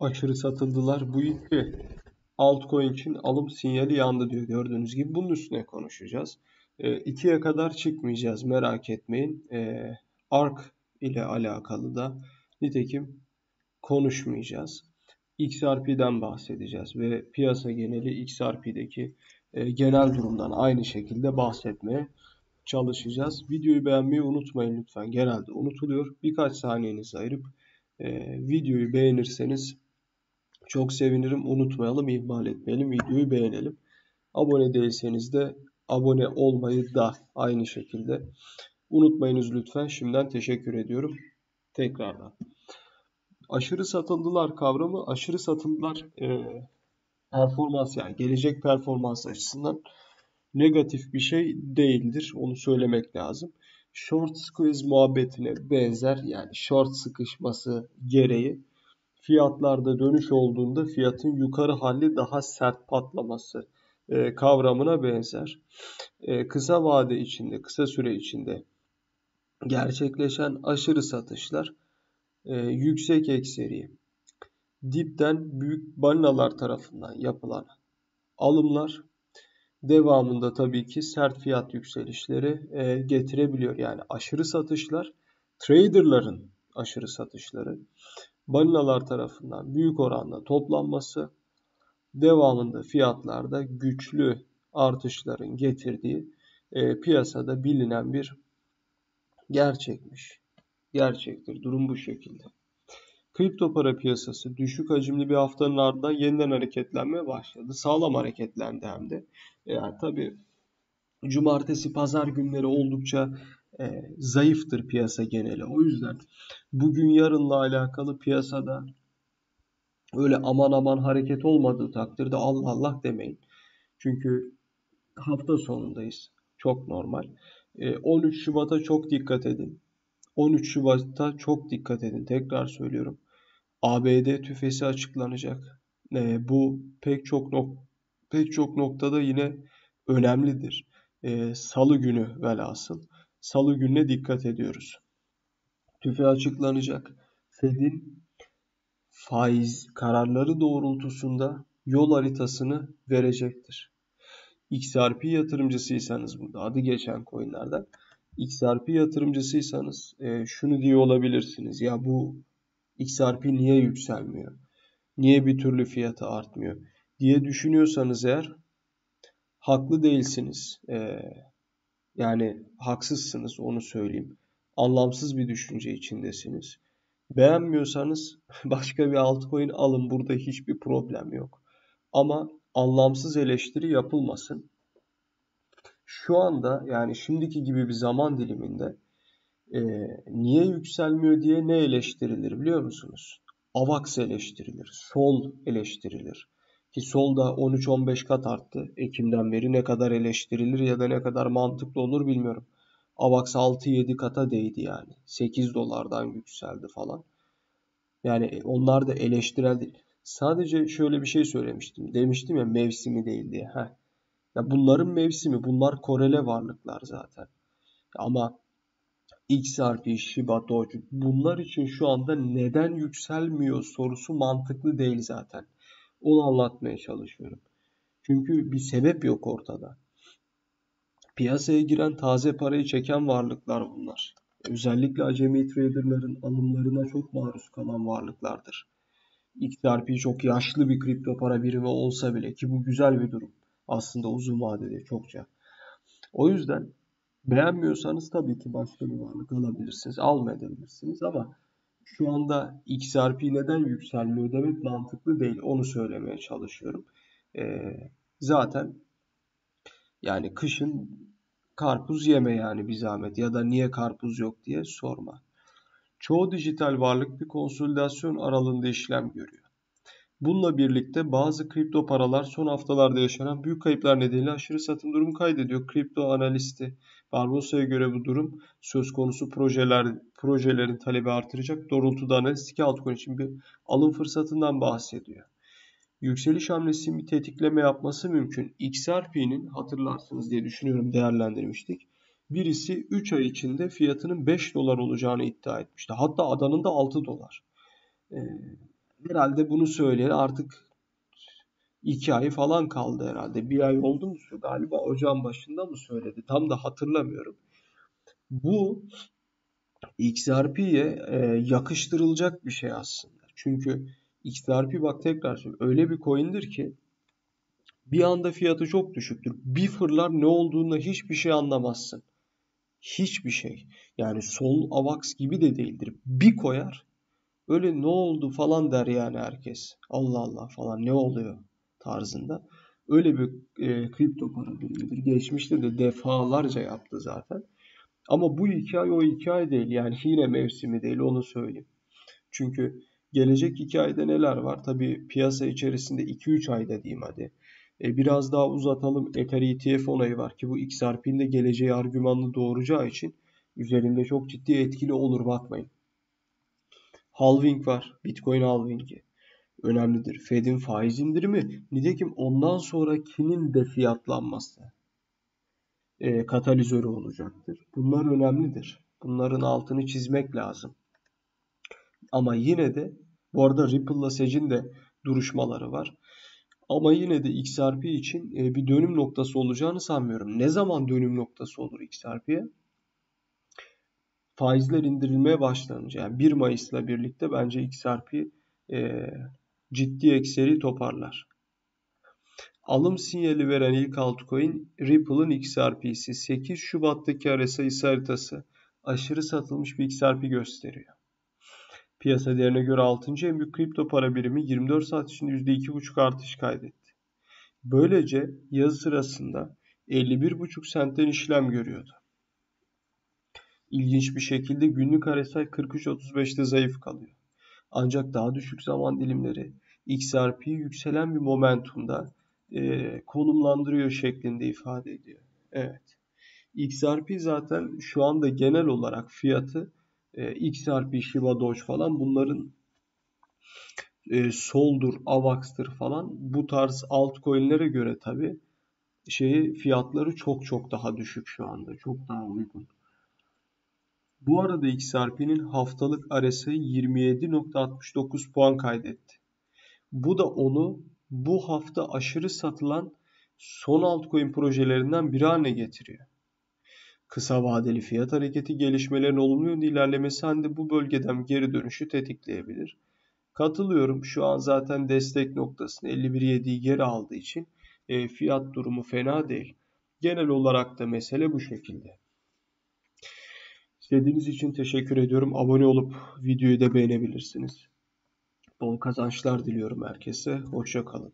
aşırı satıldılar. Bu iki altcoin için alım sinyali yandı diyor gördüğünüz gibi. Bunun üstüne konuşacağız. E, ikiye kadar çıkmayacağız merak etmeyin. E, ARK ile alakalı da nitekim konuşmayacağız. XRP'den bahsedeceğiz ve piyasa geneli XRP'deki e, genel durumdan aynı şekilde bahsetmeye çalışacağız. Videoyu beğenmeyi unutmayın lütfen. Genelde unutuluyor. Birkaç saniyenizi ayırıp e, videoyu beğenirseniz çok sevinirim. Unutmayalım, ihmal etmeyelim. Videoyu beğenelim. Abone değilseniz de abone olmayı da aynı şekilde unutmayınız lütfen. Şimdiden teşekkür ediyorum. Tekrardan. Aşırı satıldılar kavramı aşırı satıldılar e, performans yani gelecek performans açısından negatif bir şey değildir. Onu söylemek lazım. Short squeeze muhabbetine benzer yani short sıkışması gereği fiyatlarda dönüş olduğunda fiyatın yukarı hali daha sert patlaması e, kavramına benzer. E, kısa vade içinde, kısa süre içinde gerçekleşen aşırı satışlar e, yüksek ekseri dipten büyük balinalar tarafından yapılan alımlar devamında tabii ki sert fiyat yükselişleri e, getirebiliyor. Yani aşırı satışlar traderların aşırı satışları balinalar tarafından büyük oranda toplanması devamında fiyatlarda güçlü artışların getirdiği e, piyasada bilinen bir gerçekmiş. Gerçektir. Durum bu şekilde. Kripto para piyasası düşük hacimli bir haftanın ardından yeniden hareketlenmeye başladı. Sağlam hareketlendi hem de. Yani tabii cumartesi pazar günleri oldukça e, zayıftır piyasa geneli. O yüzden bugün yarınla alakalı piyasada öyle aman aman hareket olmadığı takdirde Allah Allah demeyin. Çünkü hafta sonundayız. Çok normal. E, 13 Şubat'a çok dikkat edin. 13 Şubat'ta çok dikkat edin. Tekrar söylüyorum. ABD tüfesi açıklanacak. E, bu pek çok nok pek çok noktada yine önemlidir. E, Salı günü velhasıl. Salı gününe dikkat ediyoruz. Tüfe açıklanacak. Fed'in faiz kararları doğrultusunda yol haritasını verecektir. XRP yatırımcısıysanız burada adı geçen coinlerden XRP yatırımcısıysanız e, şunu diye olabilirsiniz. Ya bu XRP niye yükselmiyor? Niye bir türlü fiyatı artmıyor? diye düşünüyorsanız eğer haklı değilsiniz. E, yani haksızsınız onu söyleyeyim. Anlamsız bir düşünce içindesiniz. Beğenmiyorsanız başka bir altcoin alın. Burada hiçbir problem yok. Ama anlamsız eleştiri yapılmasın. Şu anda yani şimdiki gibi bir zaman diliminde e, niye yükselmiyor diye ne eleştirilir biliyor musunuz? AVAX eleştirilir, sol eleştirilir. Ki sol da 13-15 kat arttı. Ekim'den beri ne kadar eleştirilir ya da ne kadar mantıklı olur bilmiyorum. AVAX 6-7 kata değdi yani. 8 dolardan yükseldi falan. Yani onlar da eleştirel değil. Sadece şöyle bir şey söylemiştim. Demiştim ya mevsimi değil diye. Heh. Ya bunların mevsimi. Bunlar korele varlıklar zaten. Ama XRP, Shiba, Doge bunlar için şu anda neden yükselmiyor sorusu mantıklı değil zaten. Onu anlatmaya çalışıyorum. Çünkü bir sebep yok ortada. Piyasaya giren taze parayı çeken varlıklar bunlar. Özellikle acemi traderların alımlarına çok maruz kalan varlıklardır. XRP çok yaşlı bir kripto para birimi olsa bile ki bu güzel bir durum. Aslında uzun vadede çokça. O yüzden beğenmiyorsanız tabii ki başka bir varlık alabilirsiniz. Almayabilirsiniz ama şu anda XRP neden yükselmiyor demek mantıklı değil. Onu söylemeye çalışıyorum. Ee, zaten yani kışın karpuz yeme yani bir zahmet ya da niye karpuz yok diye sorma. Çoğu dijital varlık bir konsolidasyon aralığında işlem görüyor. Bununla birlikte bazı kripto paralar son haftalarda yaşanan büyük kayıplar nedeniyle aşırı satım durumu kaydediyor. Kripto analisti Barbosa'ya göre bu durum söz konusu projeler projelerin talebi artıracak. Doğrultuda analitik altcoin için bir alım fırsatından bahsediyor. Yükseliş hamlesinin bir tetikleme yapması mümkün. XRP'nin hatırlarsınız diye düşünüyorum değerlendirmiştik. Birisi 3 ay içinde fiyatının 5 dolar olacağını iddia etmişti. Hatta adanında 6 dolar. Ee, herhalde bunu söyleyen artık iki ay falan kaldı herhalde. Bir ay oldu mu galiba ocağın başında mı söyledi? Tam da hatırlamıyorum. Bu XRP'ye e, yakıştırılacak bir şey aslında. Çünkü XRP bak tekrar söylüyorum öyle bir coin'dir ki bir anda fiyatı çok düşüktür. Bir fırlar ne olduğunda hiçbir şey anlamazsın. Hiçbir şey. Yani sol AVAX gibi de değildir. Bir koyar öyle ne oldu falan der yani herkes. Allah Allah falan ne oluyor tarzında. Öyle bir e, kripto para birimidir. Geçmişte de defalarca yaptı zaten. Ama bu iki ay o iki ay değil. Yani yine mevsimi değil onu söyleyeyim. Çünkü gelecek iki ayda neler var? Tabii piyasa içerisinde 2-3 ayda diyeyim hadi. E, biraz daha uzatalım. Ether ETF onayı var ki bu XRP'nin de geleceği argümanlı doğuracağı için üzerinde çok ciddi etkili olur bakmayın. Halving var. Bitcoin halvingi. Önemlidir. Fed'in faiz indirimi. Nitekim ondan sonrakinin de fiyatlanması e, katalizörü olacaktır. Bunlar önemlidir. Bunların altını çizmek lazım. Ama yine de bu arada Ripple'la Sage'in de duruşmaları var. Ama yine de XRP için e, bir dönüm noktası olacağını sanmıyorum. Ne zaman dönüm noktası olur XRP'ye? Faizler indirilmeye başlanınca yani 1 Mayıs'la birlikte bence XRP e, ciddi ekseri toparlar. Alım sinyali veren ilk altcoin Ripple'ın XRP'si. 8 Şubat'taki RSI haritası aşırı satılmış bir XRP gösteriyor. Piyasa değerine göre 6. en büyük kripto para birimi 24 saat içinde %2,5 artış kaydetti. Böylece yazı sırasında 51,5 sentten işlem görüyordu. İlginç bir şekilde günlük RSI 43.35'te zayıf kalıyor. Ancak daha düşük zaman dilimleri XRP'yi yükselen bir momentumda e, konumlandırıyor şeklinde ifade ediyor. Evet. XRP zaten şu anda genel olarak fiyatı e, XRP, Shiba, Doge falan bunların e, Sol'dur, Avax'tır falan bu tarz altcoin'lere göre tabi şeyi fiyatları çok çok daha düşük şu anda. Çok daha uygun. Bu arada XRP'nin haftalık RSI 27.69 puan kaydetti. Bu da onu bu hafta aşırı satılan son altcoin projelerinden biri haline getiriyor. Kısa vadeli fiyat hareketi gelişmelerin olumlu yönde ilerlemesi halinde bu bölgeden geri dönüşü tetikleyebilir. Katılıyorum. Şu an zaten destek noktasını 51.7'yi geri aldığı için e, fiyat durumu fena değil. Genel olarak da mesele bu şekilde. İzlediğiniz için teşekkür ediyorum. Abone olup videoyu da beğenebilirsiniz. Bol kazançlar diliyorum herkese. Hoşça kalın.